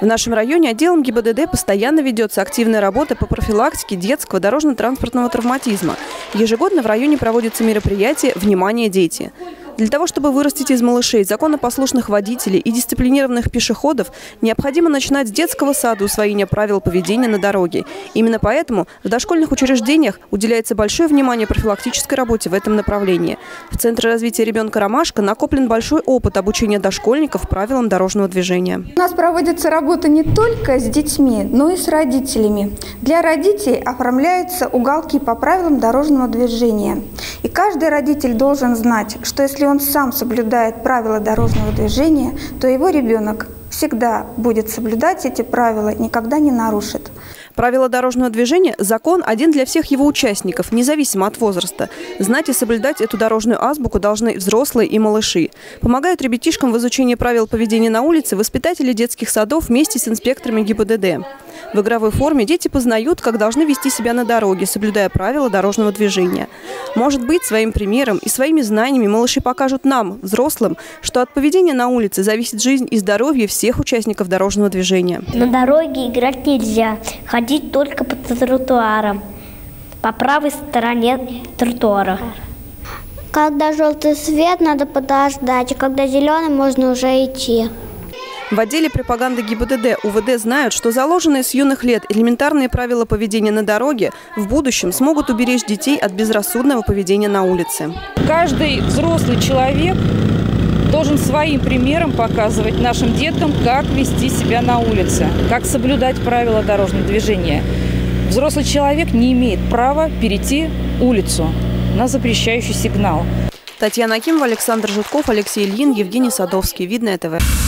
В нашем районе отделом ГИБДД постоянно ведется активная работа по профилактике детского дорожно-транспортного травматизма. Ежегодно в районе проводятся мероприятия «Внимание, дети». Для того, чтобы вырастить из малышей законопослушных водителей и дисциплинированных пешеходов, необходимо начинать с детского сада усвоения правил поведения на дороге. Именно поэтому в дошкольных учреждениях уделяется большое внимание профилактической работе в этом направлении. В Центре развития ребенка «Ромашка» накоплен большой опыт обучения дошкольников правилам дорожного движения. У нас проводится работа не только с детьми, но и с родителями. Для родителей оформляются уголки по правилам дорожного движения. И каждый родитель должен знать, что если он сам соблюдает правила дорожного движения, то его ребенок всегда будет соблюдать эти правила, никогда не нарушит. Правила дорожного движения – закон один для всех его участников, независимо от возраста. Знать и соблюдать эту дорожную азбуку должны взрослые и малыши. Помогают ребятишкам в изучении правил поведения на улице воспитатели детских садов вместе с инспекторами ГИБДД. В игровой форме дети познают, как должны вести себя на дороге, соблюдая правила дорожного движения. Может быть, своим примером и своими знаниями малыши покажут нам, взрослым, что от поведения на улице зависит жизнь и здоровье всех участников дорожного движения. На дороге играть нельзя, ходить только по тротуарам, по правой стороне тротуара. Когда желтый свет, надо подождать, а когда зеленый, можно уже идти. В отделе пропаганды ГИБДД УВД знают, что заложенные с юных лет элементарные правила поведения на дороге в будущем смогут уберечь детей от безрассудного поведения на улице. Каждый взрослый человек должен своим примером показывать нашим деткам, как вести себя на улице, как соблюдать правила дорожного движения. Взрослый человек не имеет права перейти улицу на запрещающий сигнал. Татьяна Акимова, Александр Житков, Алексей Ильин, Евгений Садовский. Видное ТВ.